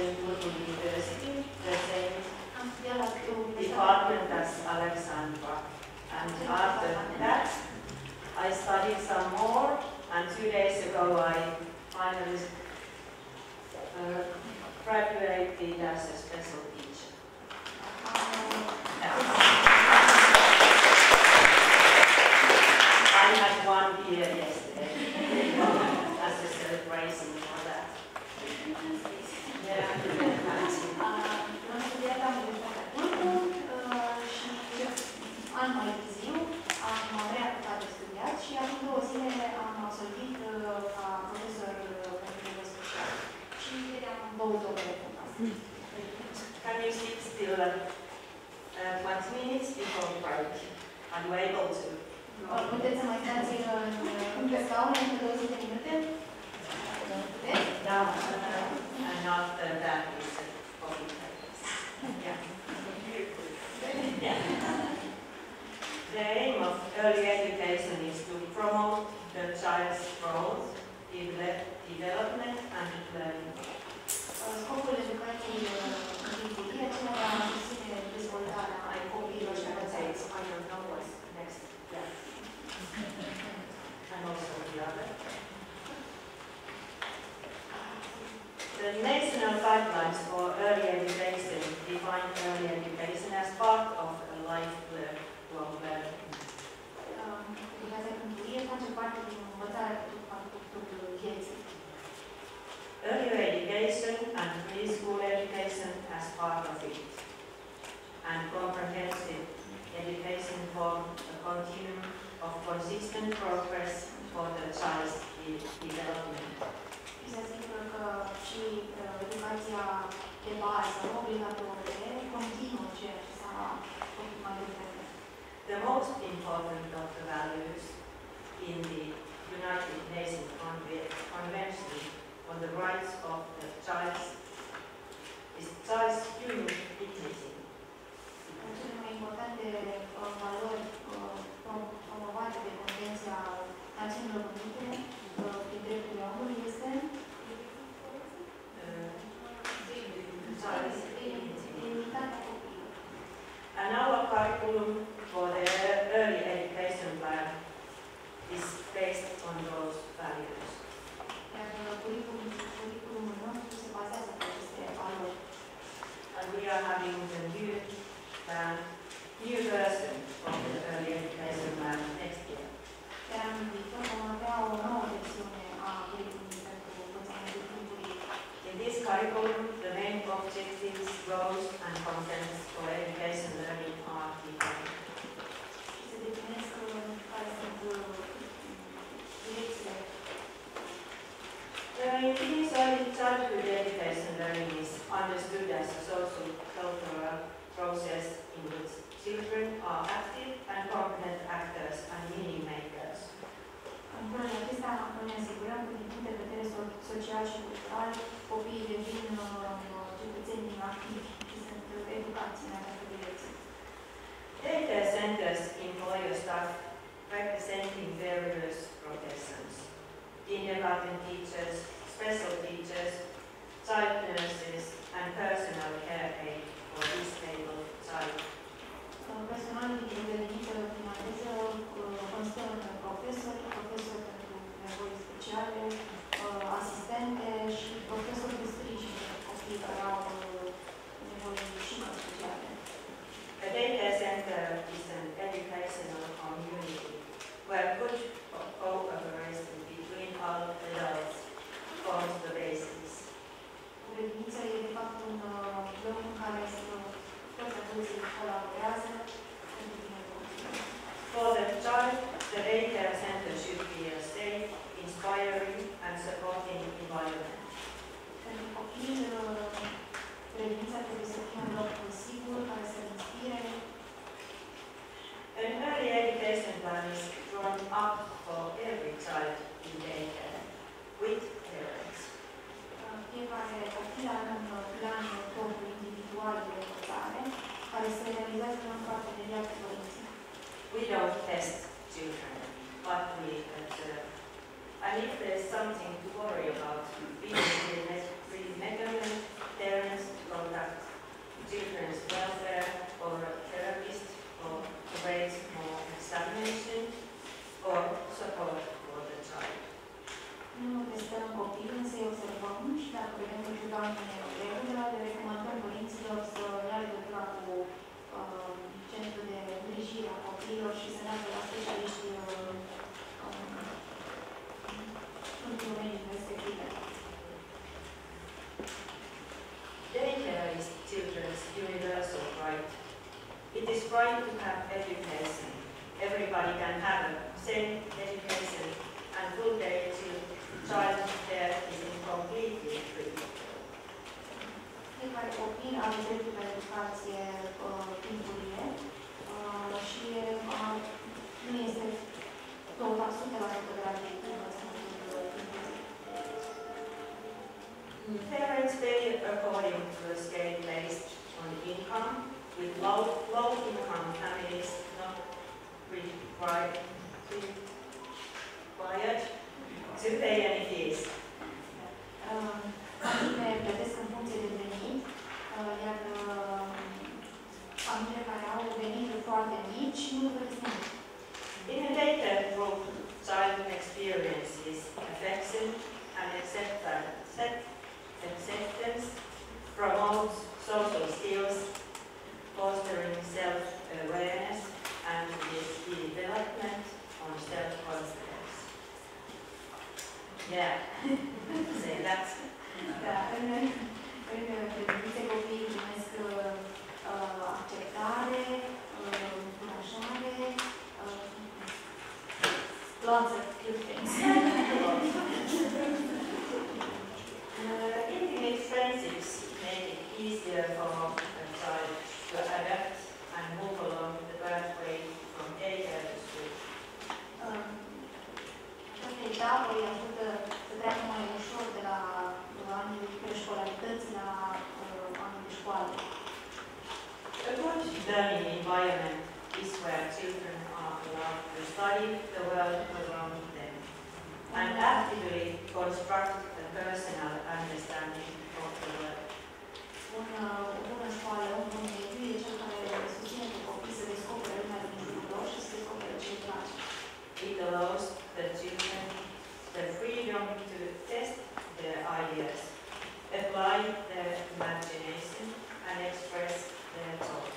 University, the same department as Alexandra. And after that, I studied some more, and two days ago I finally uh, graduated as a special teacher. I had one year yesterday as a celebration for that. an mai târziu am reapucat de studiat și acum două zile am absolvit ca profesor pentru nivel special. Și am băut o bere Can you sit still uh, 20 minutes before break? Are you able to? Puteți să mai stați în, în pe scaune între 20 de minute? Puteți? Da. And after that is a coffee break. Yeah. Yeah. The aim of early education is to promote the child's growth, deve- development and learning. Scopul educației în acela de a susține dezvoltarea I copiilor și a concentrate învățaților. on your numbers next. Yeah. And also the other. The national guidelines for early education define early education as part of a lifelong learning. Educația timpurie face parte din învățarea pe tot parcursul vieții. Early education and preschool education as part of it. And comprehensive education form a continuum of consistent progress for the child's development. Educația de bază, obligatorie, continuă s-a făcut mai devreme. The most important of the values in the United Nations Convention on the Rights of the Child is child's human dignity. Cele mai importante uh, valori uh, prom- promovate de Convenția Națiunilor Unite uh, prin drepturile omului este copilului. And our curriculum for the early education plan is based on those values. And we are having the new new version of the early education plan next year. In this curriculum, objectives, goals and contents for education learning are defined. Și se definesc care sunt direcțiile. The increased early childhood education learning is understood as a social cultural process in which children are active and competent actors and meaning makers. Felul acesta ne asigurăm că din punct de vedere social și cultural copiii devin uh, uh. Daycare centers employ staff representing various professions. Kindergarten teachers, special teachers, child nurses and personal care aid for disabled child. Uh, Personalul din grădiniță primariză uh, constă în profesori, profesori pentru nevoi speciale, uh, asistente și profesori de sprijin pentru copii care au uh, nevoi și mai speciale. A daycare center is an educational community where good co- cooperation between all adults forms the basis. O grădiniță e de fapt un uh, loc în care să toți adulții colaborează pentru binele daycare center should be a safe, inspiring and supporting environment. Pentru copii, uh, trebuie să fie un loc sigur, care să inspire. An early education plan is drawn up for every child in daycare with parents. Uh, Fiecare copil are un uh, plan propriu individual de învățare, care se realizează în parteneriat cu părinții. We don't test children, but we observe. Uh, and if there's something to worry about, we will recommend parents to contact children's welfare or a therapist or arrange more examination or support for the child. Dacă vedem că ceva nu e în regulă, le recomandăm părinților să ia legătura cu uh, centrul de îngrijire copiilor și la specialiști în domeniul respective. Daycare is children's universal right. It is right to have education. Everybody can have a same education and full day to child care is completely free. Fiecare copil are dreptul la educație timpurie și nu este tot 100% gratuit învățământul. Parents pay according to a scale based on income, with low, low income families not required to pay any fees. Uh, Familiile plătesc în funcție de venit, uh, iar uh, familiile care au venituri foarte mici nu plătesc nimic. In a daycare group, child experiences affection and acceptance, acceptance promotes social skills, fostering self-awareness and the development on self-confidence. Yeah, say that. Da, în, în grădinițe copiii primesc uh, acceptare, uh, încurajare, uh, lots of good things. Uh, intimate friendships make it easier for a child to adapt and move along the pathway from daycare to Această etapă îi ajută să treacă mai ușor de la anii preșcolarități la uh, anii de școală. A good learning environment is where children are allowed to study the world around them and actively construct a personal understanding of the world. Un, uh, o bună școală, un bun mediu e cel care susține pe copii să descopere lumea din jurul lor și să descopere ce îi place. It allows the children the freedom to test their ideas, apply their imagination and express their thoughts.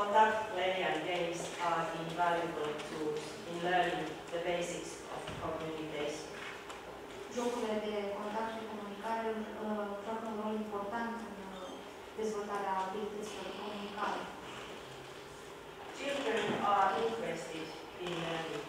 Contact play and games are invaluable tools in learning the basics of communication. Jocurile de contact și comunicare uh, joacă un rol important în uh, dezvoltarea abilităților de comunicare. Children are interested in learning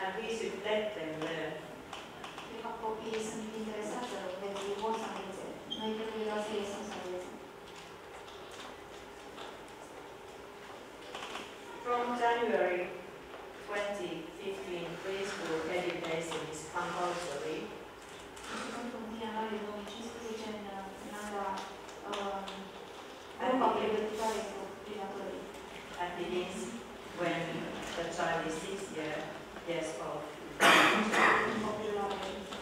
and we should let them learn. De fapt, copiii sunt interesați de vor să învețe. Noi trebuie să lăsăm să învețe. January 2015, preschool education is compulsory Începând cu 1 ianuarie 2015, în, în anda grupa pregătitoare este obligatorie. and begins when the child is six years old. Copilul are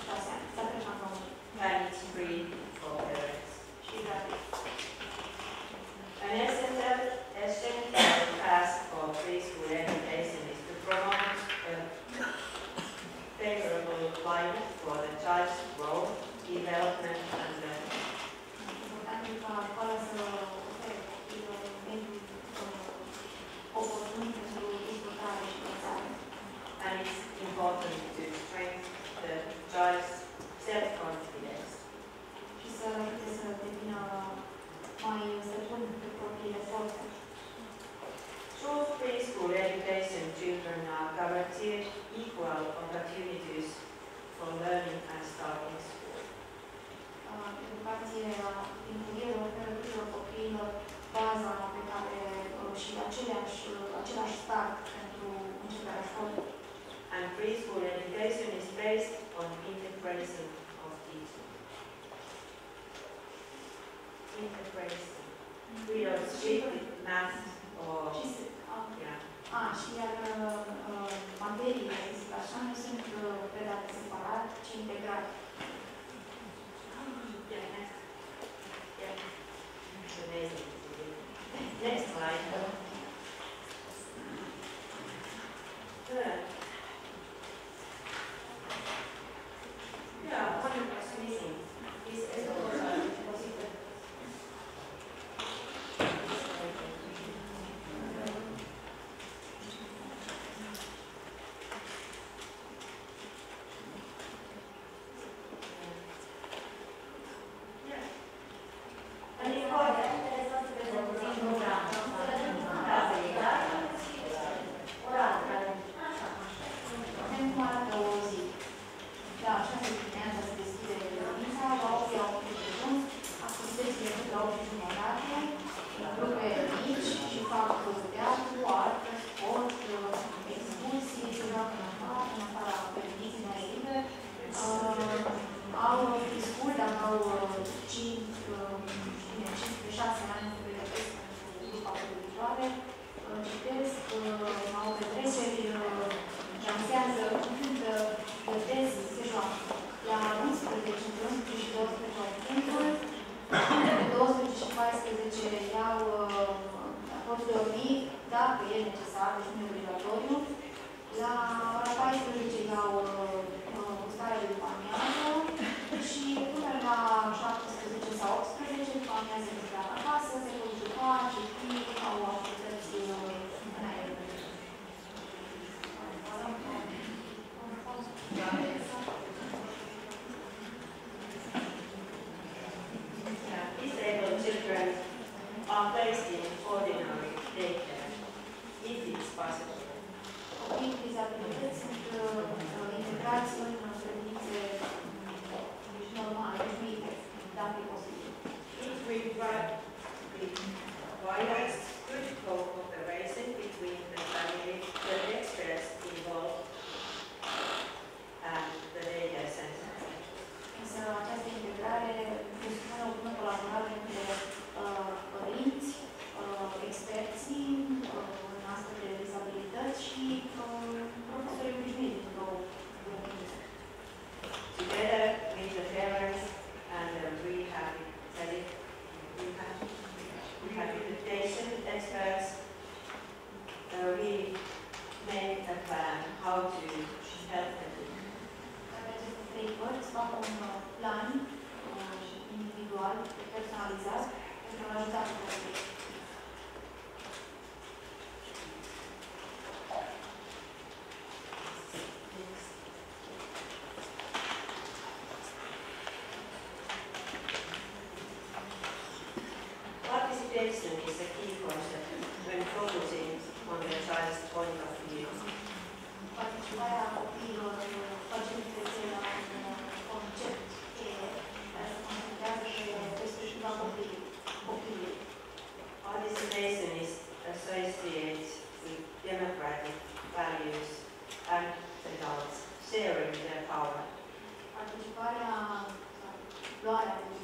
6 ani, s-a trece în nou And it's free for parents. și gratis. An essential, essential task for preschool education is to promote a favorable climate for the child's growth, development and learning. And it's important to strengthen the child's self-confidence. și să forțe. Through preschool education, children are guaranteed equal opportunities for learning and starting school. Uh, Educația timpurier oferă tuturor copiilor baza pe care uh, și aceleași, uh, același start pentru începerea școlii. And preschool education is based on integration of teaching. Integration. We don't speak math or, Și se- a- yeah, A, și iar uh, uh, materiile, să zic așa, nu sunt uh, predate Next slide. Da, așa dacă e necesar, deci nu e obligatoriu. La ora 14 iau uh, uh, gustare de după amiază și până la 17 sau 18 după amiază se pleacă acasă, se pot juca, citi, au activități uh, înainte. Yeah, disabled children are placed in ordinary daycare, if it's possible. Copiii cu dizabilități sunt. It requires requires good cooperation between the family, the experts involved, and the daycare center. Însă această integrare presupune o bună colaborare între uh, părinți, plan uh, individual, personalizat, pentru a ajuta pe copii. Participation is a key concept when focusing on the child's point of view. Participarea copiilor facilitățile la un concept cheie care se concentrează pe perspectiva copilului. copilului. Participation is associated with democratic values and adults sharing their power. Participarea, luarea de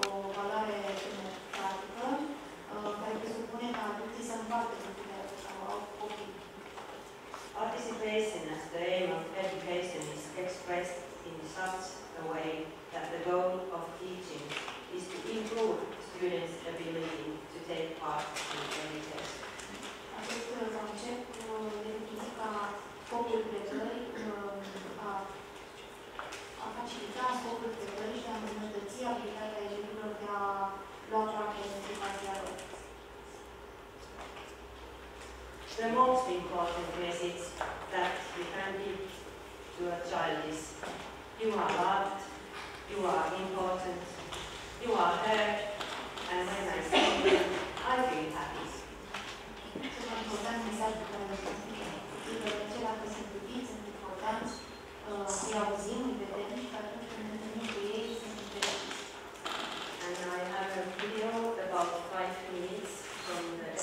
decizii, este de fapt o valoare democratică uh, care presupune ca adulții să împartă puterea sau au copii. Participation as the aim of education is expressed in such a way that the goal of teaching is to improve students' ability to take part in education. Acest uh, concept uh, definitiv ca scopul predării, uh, a, a facilita scopul predării și a îmbunătăți abilitatea elevilor The most important message that we can give to a child is you are loved, you are important, you are heard, and when I see you, I feel happy. Cel mai important mesaj pe care îl transmitem copiilor e acela că sunt iubiți, sunt importanți, uh, îi auzim, îi vedem video, about five minutes from the